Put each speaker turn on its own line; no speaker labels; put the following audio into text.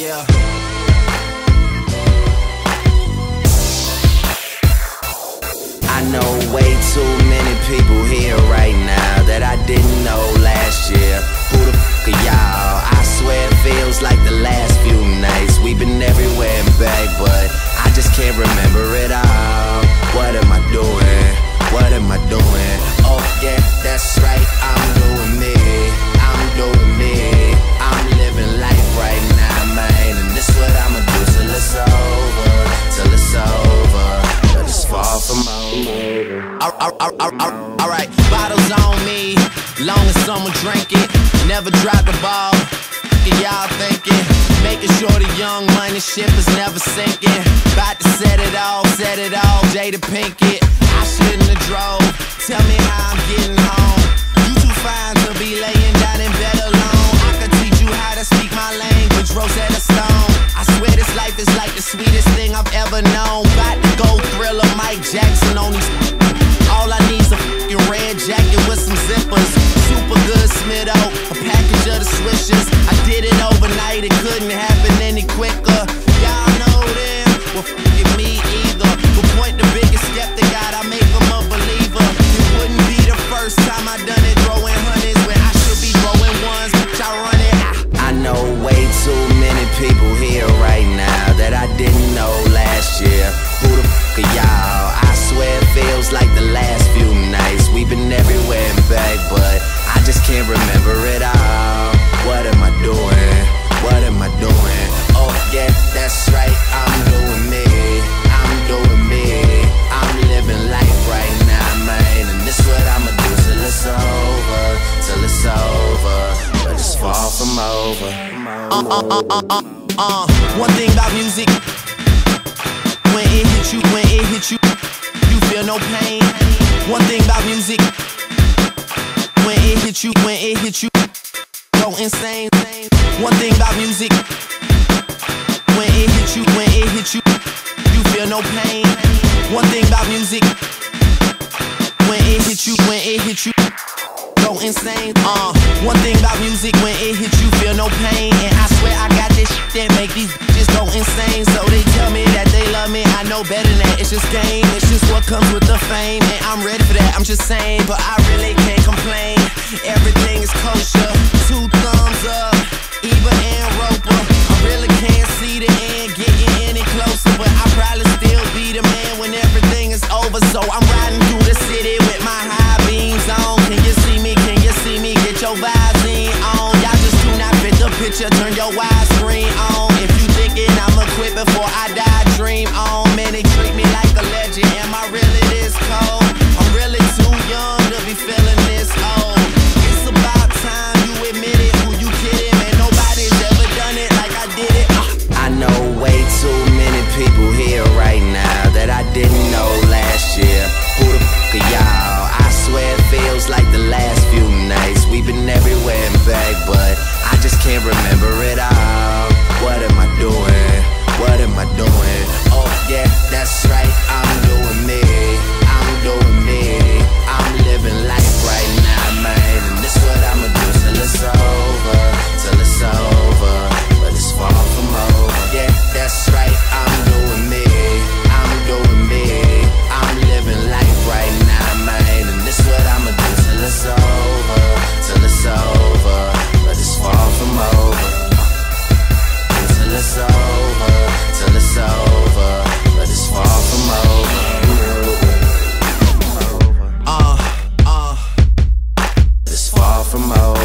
yeah. I know way too many people here right now that I didn't know Alright, bottles on me. Long as someone drink it. Never drop the ball. Y'all thinking. Making sure the young money ship is never sinking. About to set it off, set it off. Jada Pinkett. I shouldn't have drove. Tell me how I'm getting home. You too fine to be laying down in bed alone. I could teach you how to speak my language, Rosetta Stone. I swear this life is like the sweetest thing I've ever known. About to go thriller Mike Jackson on these. Of the swishers. I did it overnight, it couldn't happen any quicker. Uh, uh, uh, uh. One thing about music. When it hits you, when it hits you, you feel no pain. One thing about music. When it hits you, when it hits you, go insane. One thing about music. When it hits you, when it hits you, you feel no pain. One thing about music. When it hits you, when it hits you, insane. Uh, one thing about music, when it hits you, feel no pain. And I swear I got this shit that make these bitches go insane. So they tell me that they love me, I know better than that. It's just game, it's just what comes with the fame. And I'm ready for that, I'm just saying, but I really can't complain. Everything is kosher, two thumbs up, just can't remember it all. From over.